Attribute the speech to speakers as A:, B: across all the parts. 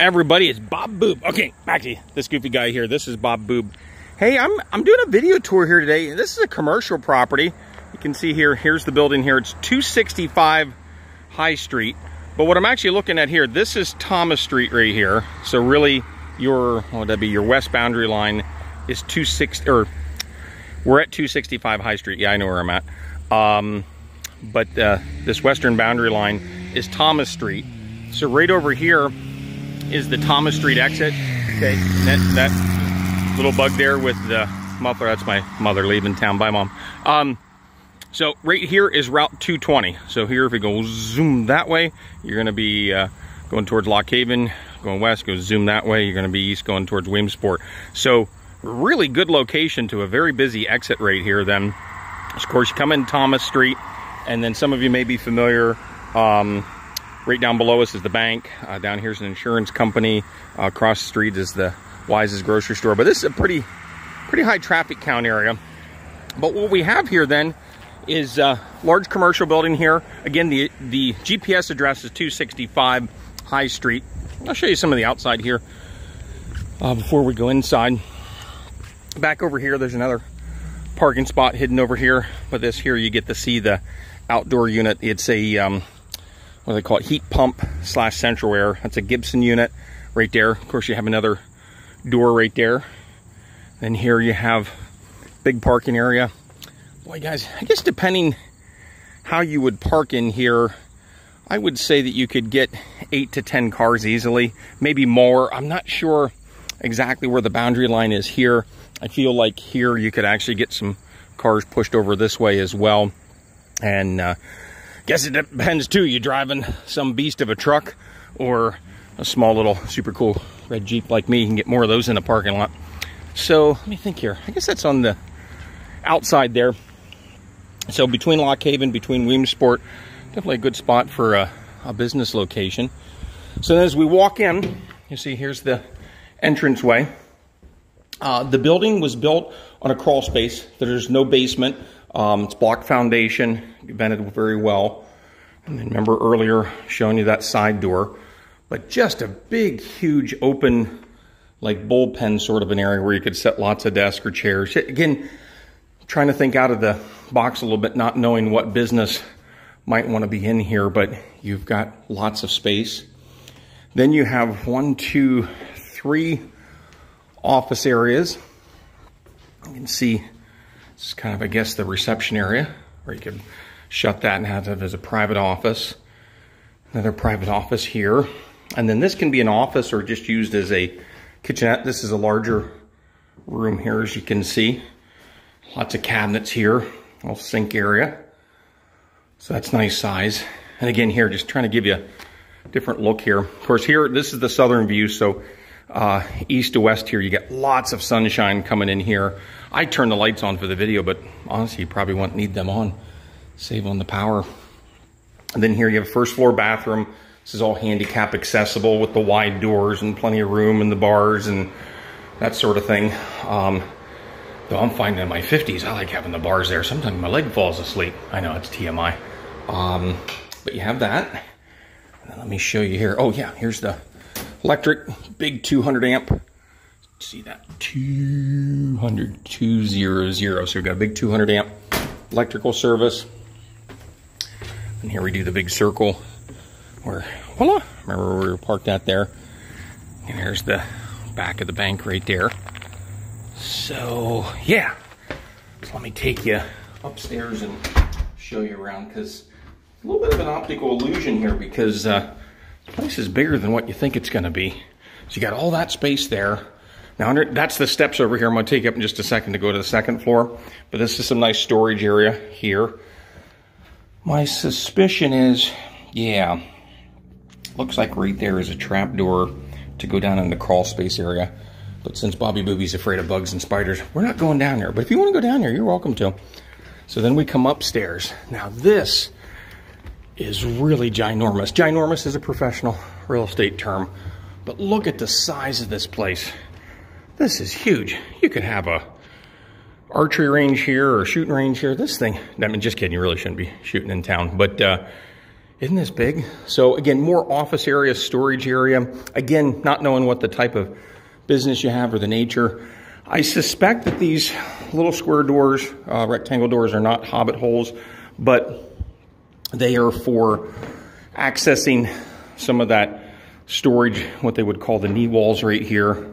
A: everybody? It's Bob Boob. Okay, back to you. This goofy guy here. This is Bob Boob. Hey, I'm I'm doing a video tour here today. This is a commercial property. You can see here, here's the building here. It's 265 High Street. But what I'm actually looking at here, this is Thomas Street right here. So really your, what would that be, your west boundary line is 260, or we're at 265 High Street. Yeah, I know where I'm at. Um, but uh, this western boundary line is Thomas Street. So right over here is the Thomas Street exit. Okay, that, that little bug there with the muffler, that's my mother leaving town. Bye, Mom. Um, so right here is Route 220. So here, if we go zoom that way, you're gonna be uh, going towards Lock Haven, going west, go zoom that way, you're gonna be east going towards Williamsport. So really good location to a very busy exit right here then. Of course, you come in Thomas Street, and then some of you may be familiar um, Right down below us is the bank. Uh, down here is an insurance company. Uh, across the street is the Weis's grocery store. But this is a pretty, pretty high traffic count area. But what we have here then is a large commercial building here. Again, the, the GPS address is 265 High Street. I'll show you some of the outside here uh, before we go inside. Back over here, there's another parking spot hidden over here. But this here, you get to see the outdoor unit. It's a um, what they call it, heat pump slash central air. That's a Gibson unit right there. Of course, you have another door right there. Then here you have big parking area. Boy, guys, I guess depending how you would park in here, I would say that you could get eight to 10 cars easily, maybe more. I'm not sure exactly where the boundary line is here. I feel like here you could actually get some cars pushed over this way as well. And uh, Guess it depends too. You driving some beast of a truck or a small little super cool red Jeep like me. You can get more of those in the parking lot. So let me think here. I guess that's on the outside there. So between Lock Haven, between Williamsport, definitely a good spot for a, a business location. So as we walk in, you see here's the entranceway. Uh, the building was built on a crawl space. There's no basement. Um, it's block foundation, vented very well. And remember earlier showing you that side door, but just a big, huge open, like bullpen sort of an area where you could set lots of desks or chairs. Again, trying to think out of the box a little bit, not knowing what business might want to be in here, but you've got lots of space. Then you have one, two, three office areas. You can see it's kind of, I guess, the reception area, or you could shut that and have it as a private office. Another private office here. And then this can be an office or just used as a kitchenette. This is a larger room here, as you can see. Lots of cabinets here, little sink area. So that's nice size. And again here, just trying to give you a different look here. Of course here, this is the southern view, so uh, east to west here, you get lots of sunshine coming in here. I turn the lights on for the video, but honestly, you probably won't need them on. Save on the power. And then here you have a first floor bathroom. This is all handicap accessible with the wide doors and plenty of room and the bars and that sort of thing. Um, though I'm finding in my 50s, I like having the bars there. Sometimes my leg falls asleep. I know, it's TMI. Um, but you have that. let me show you here. Oh yeah, here's the electric, big 200 amp. See that? 200, 200. So we've got a big 200 amp electrical service. And here we do the big circle where, voila, remember where we were parked at there. And here's the back of the bank right there. So, yeah. So let me take you upstairs and show you around because a little bit of an optical illusion here because uh, place is bigger than what you think it's going to be. So you got all that space there. Now, under, that's the steps over here. I'm going to take up in just a second to go to the second floor. But this is some nice storage area here. My suspicion is, yeah, looks like right there is a trap door to go down in the crawl space area. But since Bobby Booby's afraid of bugs and spiders, we're not going down there. But if you want to go down there, you're welcome to. So then we come upstairs. Now this is really ginormous. Ginormous is a professional real estate term, but look at the size of this place. This is huge. You could have a archery range here or shooting range here. This thing, I mean, just kidding, you really shouldn't be shooting in town, but uh, Isn't this big? So again, more office area, storage area. Again, not knowing what the type of business you have or the nature. I suspect that these little square doors, uh, rectangle doors are not hobbit holes, but they are for accessing some of that storage, what they would call the knee walls right here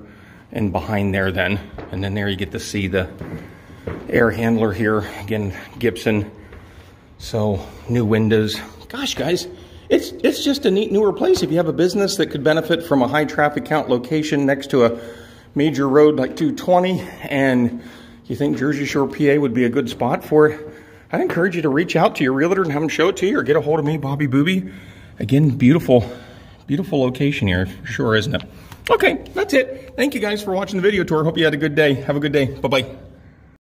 A: and behind there then. And then there you get to see the air handler here. Again, Gibson. So new windows. Gosh, guys, it's, it's just a neat newer place. If you have a business that could benefit from a high traffic count location next to a major road like 220 and you think Jersey Shore, PA would be a good spot for it, I'd encourage you to reach out to your realtor and have them show it to you or get a hold of me, Bobby Booby. Again, beautiful, beautiful location here, sure, isn't it? Okay, that's it. Thank you guys for watching the video tour. Hope you had a good day. Have a good day. Bye-bye.